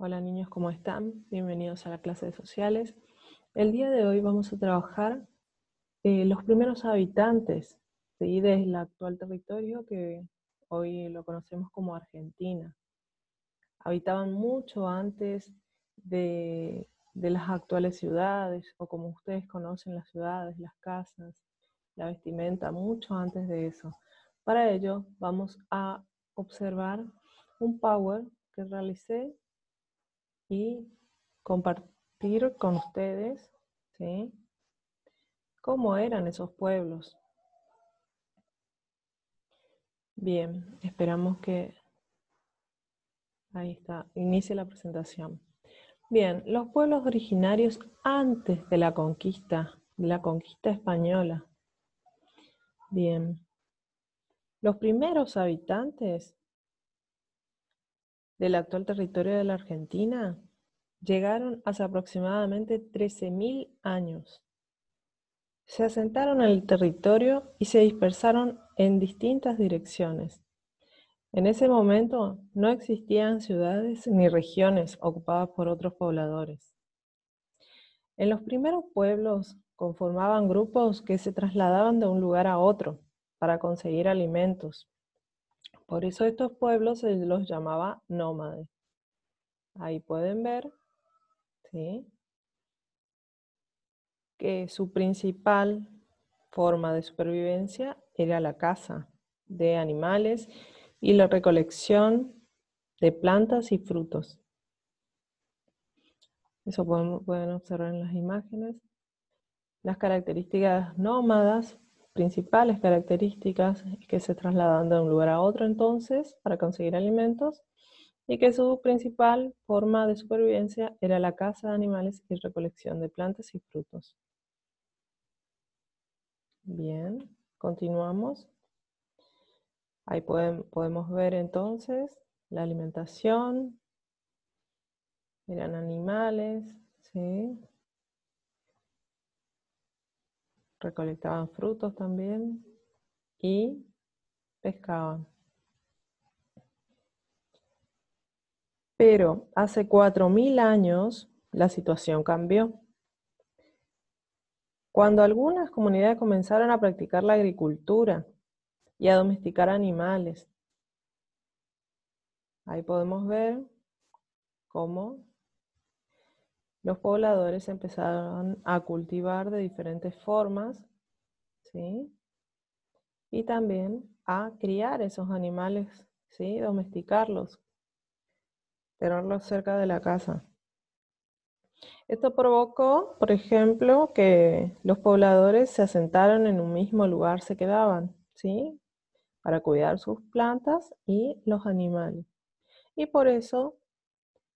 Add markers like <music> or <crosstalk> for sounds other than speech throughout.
Hola niños, ¿cómo están? Bienvenidos a la clase de sociales. El día de hoy vamos a trabajar eh, los primeros habitantes ¿sí? del actual territorio que hoy lo conocemos como Argentina. Habitaban mucho antes de, de las actuales ciudades, o como ustedes conocen las ciudades, las casas, la vestimenta, mucho antes de eso. Para ello vamos a observar un power que realicé y compartir con ustedes ¿sí? cómo eran esos pueblos. Bien, esperamos que... Ahí está, inicie la presentación. Bien, los pueblos originarios antes de la conquista, de la conquista española. Bien, los primeros habitantes del actual territorio de la Argentina llegaron hace aproximadamente 13.000 años. Se asentaron en el territorio y se dispersaron en distintas direcciones. En ese momento no existían ciudades ni regiones ocupadas por otros pobladores. En los primeros pueblos conformaban grupos que se trasladaban de un lugar a otro para conseguir alimentos, por eso estos pueblos se los llamaba nómades. Ahí pueden ver que su principal forma de supervivencia era la caza de animales y la recolección de plantas y frutos. Eso pueden observar en las imágenes. Las características nómadas principales características que se trasladan de un lugar a otro entonces para conseguir alimentos y que su principal forma de supervivencia era la caza de animales y recolección de plantas y frutos. Bien, continuamos. Ahí podemos ver entonces la alimentación, eran animales, ¿sí? recolectaban frutos también y pescaban. Pero hace 4.000 años la situación cambió. Cuando algunas comunidades comenzaron a practicar la agricultura y a domesticar animales, ahí podemos ver cómo los pobladores empezaron a cultivar de diferentes formas, ¿sí? Y también a criar esos animales, ¿sí? Domesticarlos, tenerlos cerca de la casa. Esto provocó, por ejemplo, que los pobladores se asentaron en un mismo lugar, se quedaban, ¿sí? Para cuidar sus plantas y los animales. Y por eso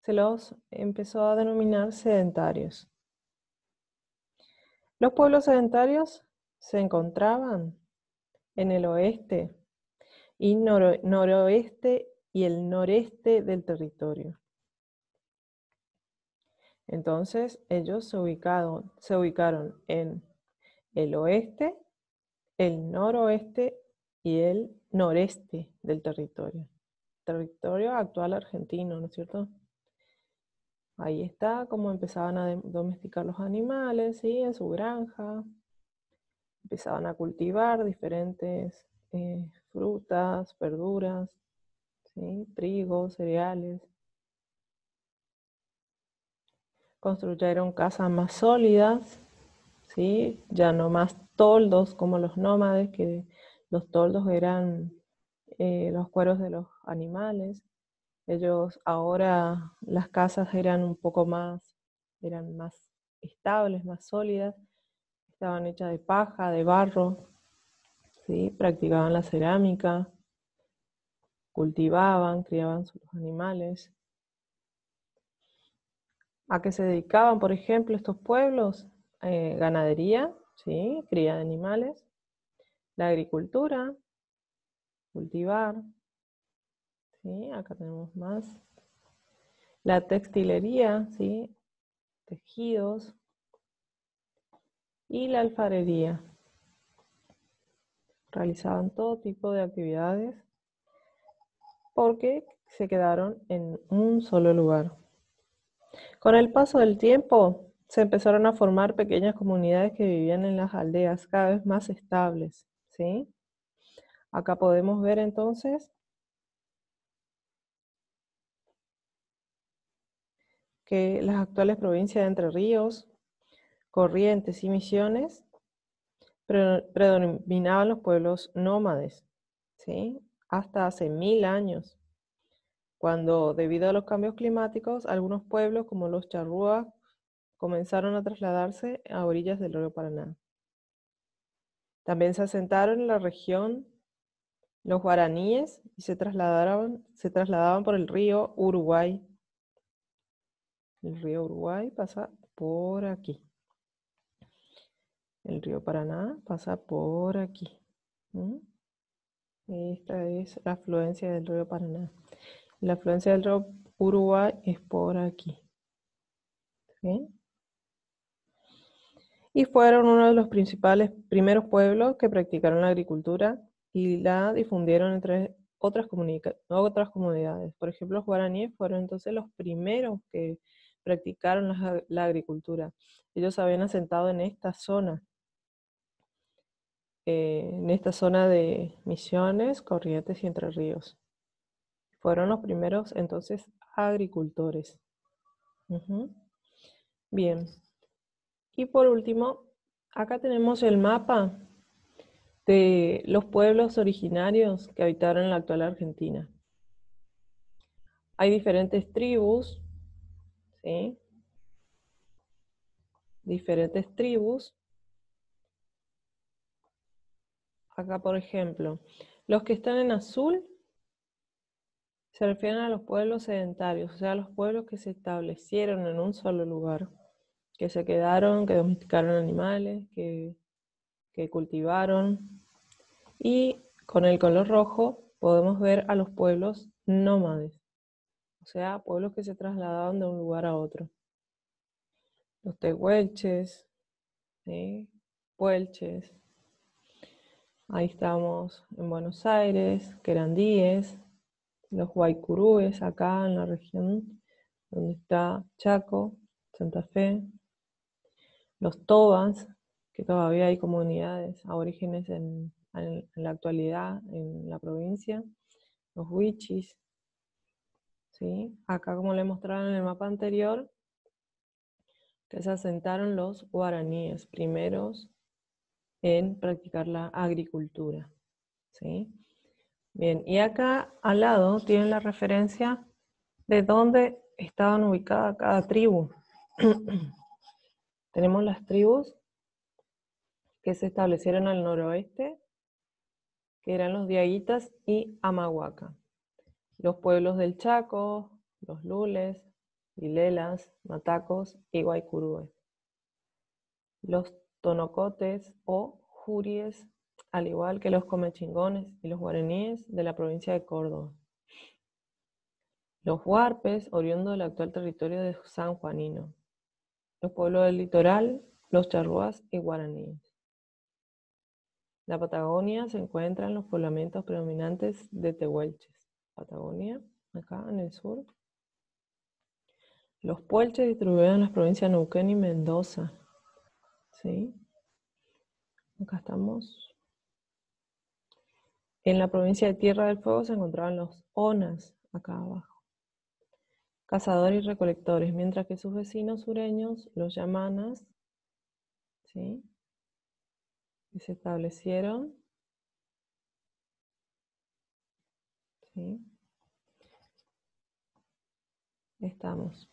se los empezó a denominar sedentarios. Los pueblos sedentarios se encontraban en el oeste y noroeste y el noreste del territorio. Entonces ellos se ubicaron, en el oeste, el noroeste y el noreste del territorio. Territorio actual argentino, ¿no es cierto? Ahí está cómo empezaban a domesticar los animales, ¿sí? En su granja. Empezaban a cultivar diferentes eh, frutas, verduras, ¿sí? Trigo, cereales. Construyeron casas más sólidas, ¿sí? Ya no más toldos como los nómades, que los toldos eran eh, los cueros de los animales. Ellos ahora las casas eran un poco más, eran más estables, más sólidas, estaban hechas de paja, de barro, ¿sí? practicaban la cerámica, cultivaban, criaban sus animales. ¿A qué se dedicaban, por ejemplo, estos pueblos? Eh, ganadería, ¿sí? cría de animales, la agricultura, cultivar, ¿sí? Acá tenemos más. La textilería, ¿sí? Tejidos. Y la alfarería. Realizaban todo tipo de actividades porque se quedaron en un solo lugar. Con el paso del tiempo, se empezaron a formar pequeñas comunidades que vivían en las aldeas, cada vez más estables, ¿sí? Acá podemos ver entonces que las actuales provincias de Entre Ríos, Corrientes y Misiones predominaban los pueblos nómades, ¿sí? Hasta hace mil años, cuando debido a los cambios climáticos, algunos pueblos como los charrúas comenzaron a trasladarse a orillas del río Paraná. También se asentaron en la región los guaraníes y se trasladaban, se trasladaban por el río Uruguay. El río Uruguay pasa por aquí. El río Paraná pasa por aquí. Esta es la afluencia del río Paraná. La afluencia del río Uruguay es por aquí. Y fueron uno de los principales primeros pueblos que practicaron la agricultura y la difundieron entre otras, otras comunidades. Por ejemplo, los guaraníes fueron entonces los primeros que practicaron la agricultura. Ellos habían asentado en esta zona eh, en esta zona de Misiones, Corrientes y Entre Ríos. Fueron los primeros entonces agricultores. Bien. Y por último, acá tenemos el mapa de los pueblos originarios que habitaron la actual Argentina. Hay diferentes tribus, ¿sí? Diferentes tribus Acá, por ejemplo, los que están en azul se refieren a los pueblos sedentarios, o sea, los pueblos que se establecieron en un solo lugar, que se quedaron, que domesticaron animales, que, que cultivaron. Y con el color rojo podemos ver a los pueblos nómades, o sea, pueblos que se trasladaban de un lugar a otro. Los tehuelches, puelches, Ahí estamos en Buenos Aires, Querandíes, los Guaycurúes acá en la región donde está Chaco, Santa Fe, los Tobas, que todavía hay comunidades aborígenes en, la actualidad en la provincia, los Huichis, ¿sí? acá como le mostraron en el mapa anterior, que se asentaron los guaraníes, primeros en practicar la agricultura. ¿sí? Bien, y acá al lado tienen la referencia de dónde estaban ubicadas cada tribu. <clears throat> Tenemos las tribus que se establecieron al noroeste, que eran los Diaguitas y Amahuaca. Los pueblos del Chaco, los Lules, Vilelas, Matacos y Guaycurúes. Los tonocotes o juries, al igual que los comechingones y los guaraníes de la provincia de Córdoba. Los huarpes, oriundos del actual territorio de San Juanino. Los pueblos del litoral, los charrúas y guaraníes. La Patagonia se encuentra en los poblamientos predominantes de Tehuelches. Patagonia, acá en el sur. Los puelches distribuidos en las provincias de Neuquén y Mendoza. ¿sí? Acá estamos. En la provincia de Tierra del Fuego se encontraban los onas, acá abajo. Cazadores y recolectores, mientras que sus vecinos sureños, los yamanas, ¿sí? que se establecieron. ¿sí? Estamos.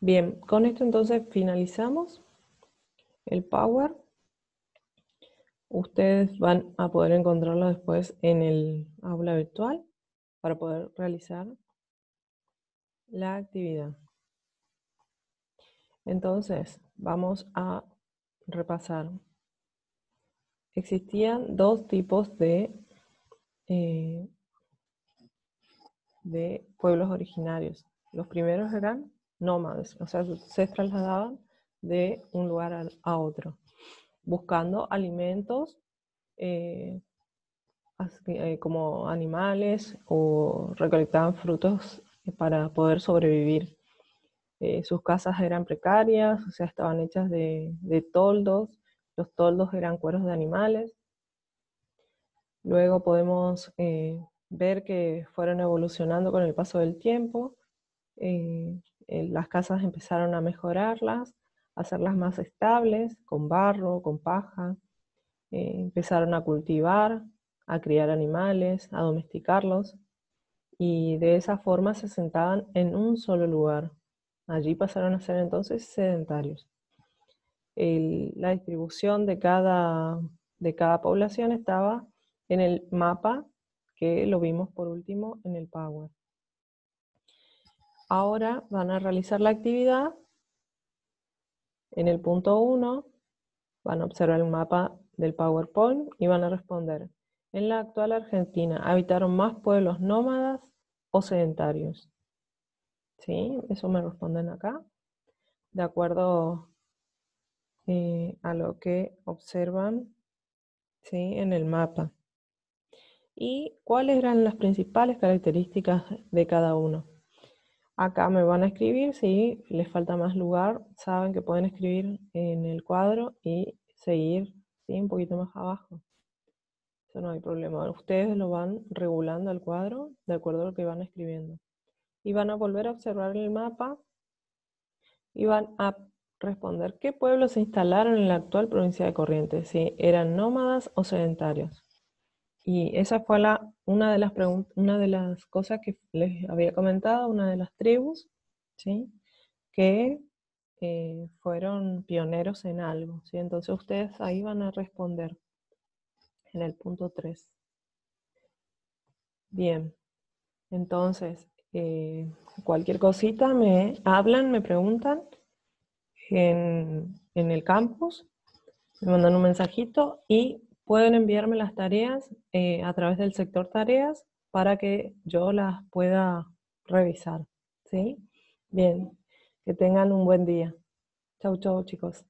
Bien, con esto entonces finalizamos el Power. Ustedes van a poder encontrarlo después en el aula virtual para poder realizar la actividad. Entonces, vamos a repasar. Existían dos tipos de, eh, de pueblos originarios. Los primeros eran nómades, o sea, se trasladaban de un lugar a, otro, buscando alimentos eh, eh, como animales o recolectaban frutos para poder sobrevivir. Eh, sus casas eran precarias, o sea, estaban hechas de, toldos, los toldos eran cueros de animales. Luego podemos ver que fueron evolucionando con el paso del tiempo. las casas empezaron a mejorarlas, hacerlas más estables, con barro, con paja. empezaron a cultivar, a criar animales, a domesticarlos, y de esa forma se sentaban en un solo lugar. Allí pasaron a ser entonces sedentarios. la distribución de cada, de cada población estaba en el mapa que lo vimos por último en el Power. Ahora van a realizar la actividad. En el punto 1 van a observar el mapa del PowerPoint y van a responder en la actual Argentina, ¿habitaron más pueblos nómadas o sedentarios? ¿Sí? Eso me responden acá. De acuerdo eh, a lo que observan ¿sí? en el mapa. ¿Y cuáles eran las principales características de cada uno? Acá me van a escribir, si les falta más lugar, saben que pueden escribir en el cuadro y seguir ¿sí? un poquito más abajo. Eso no hay problema. Ustedes lo van regulando el cuadro de acuerdo a lo que van escribiendo. Y van a volver a observar el mapa y van a responder qué pueblos se instalaron en la actual provincia de Corrientes, si eran nómadas o sedentarios. Y esa fue la, una, de las una de las cosas que les había comentado, una de las tribus, ¿sí? que eh, fueron pioneros en algo. ¿sí? Entonces ustedes ahí van a responder en el punto 3. Bien, entonces, eh, cualquier cosita me hablan, me preguntan en, el campus, me mandan un mensajito y pueden enviarme las tareas eh, a través del sector tareas para que yo las pueda revisar. ¿Sí? Bien, que tengan un buen día. Chau, chau, chicos.